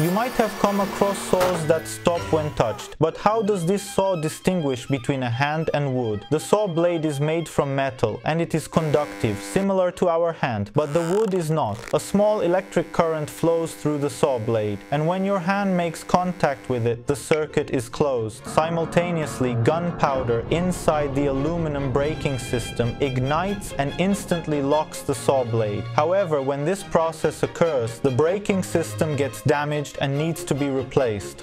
You might have come across saws that stop when touched, but how does this saw distinguish between a hand and wood? The saw blade is made from metal and it is conductive, similar to our hand, but the wood is not. A small electric current flows through the saw blade, and when your hand makes contact with it, the circuit is closed. Simultaneously, gunpowder inside the aluminum braking system ignites and instantly locks the saw blade. However, when this process occurs, the braking system gets damaged and needs to be replaced.